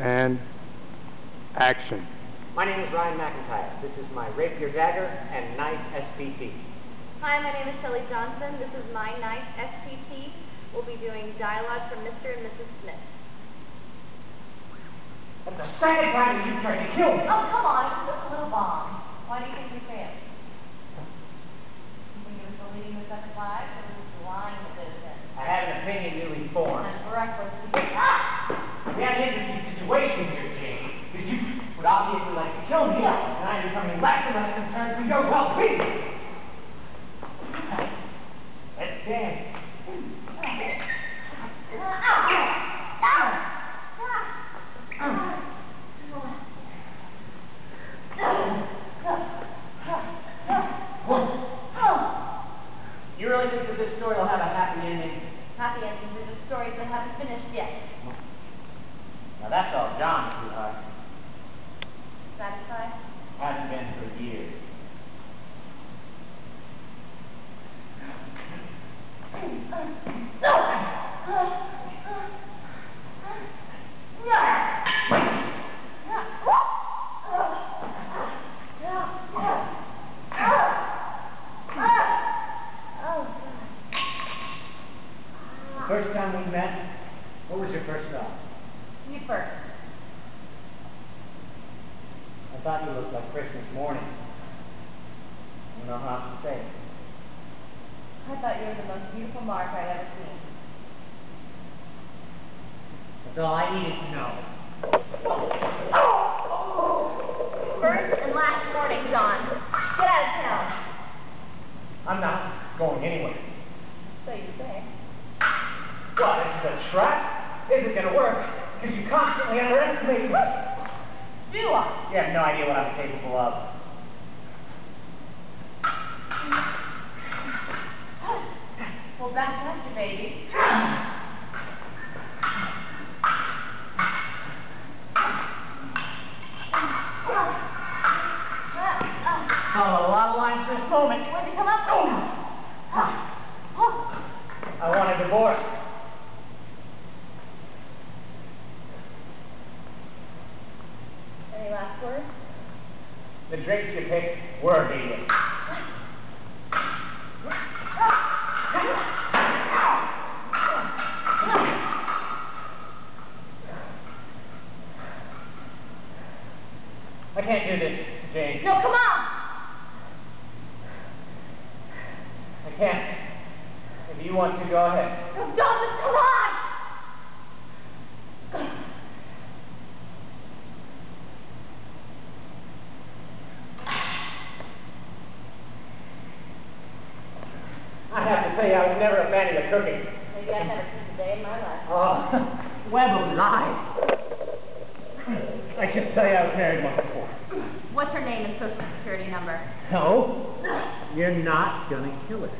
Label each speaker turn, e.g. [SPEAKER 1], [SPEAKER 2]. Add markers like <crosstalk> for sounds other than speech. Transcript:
[SPEAKER 1] and action.
[SPEAKER 2] My name is Ryan McIntyre. This is my rapier dagger and knife SPT.
[SPEAKER 3] Hi, my name is Shelley Johnson. This is my knife SPT. We'll be doing dialogue from Mr. and Mrs. Smith.
[SPEAKER 2] That's the second time that you tried to kill me.
[SPEAKER 3] Oh, come on. It's just a little bomb. Why do you think we failed? You think it was deleting the second flag or was it lying to citizens?
[SPEAKER 2] I had an opinion newly formed.
[SPEAKER 3] That's reckless. Ah!
[SPEAKER 2] We had an interesting situation here, Jane. Because you would obviously like to kill me, and I'm becoming less and less concerned for your well-being. Let's dance. You really think that this story will have a happy ending?
[SPEAKER 3] Happy endings are just stories that haven't finished yet.
[SPEAKER 2] That's all John's sweetheart.
[SPEAKER 3] Uh, Satisfied?
[SPEAKER 2] Hasn't been for years. First time we met, what was your first thought?
[SPEAKER 3] You first.
[SPEAKER 2] I thought you looked like Christmas morning. I don't know how to say it.
[SPEAKER 3] I thought you were the most beautiful mark I'd ever seen.
[SPEAKER 2] That's all I needed to know.
[SPEAKER 3] First and last warning, John. Get out of town.
[SPEAKER 2] I'm not going anywhere.
[SPEAKER 3] So you say.
[SPEAKER 2] What, this is a trap? Isn't gonna work, because you constantly underestimate me.
[SPEAKER 3] Do I?
[SPEAKER 2] You have no idea what I'm capable of.
[SPEAKER 3] Well, back at you, baby.
[SPEAKER 2] Oh, a lot of lines for this moment.
[SPEAKER 3] Where'd you come up
[SPEAKER 2] I want a divorce. The drinks you picked were vegan. I can't do this, Jane.
[SPEAKER 3] No, come on!
[SPEAKER 2] I can't. If you want to, go ahead.
[SPEAKER 3] No, don't, just come on!
[SPEAKER 2] I have to I was never a fan of the cooking.
[SPEAKER 3] Maybe I've never seen a day in my life.
[SPEAKER 2] Oh, <laughs> web of lies. I should tell you I was married once before.
[SPEAKER 3] What's her name and social security number?
[SPEAKER 2] No, you're not gonna kill her.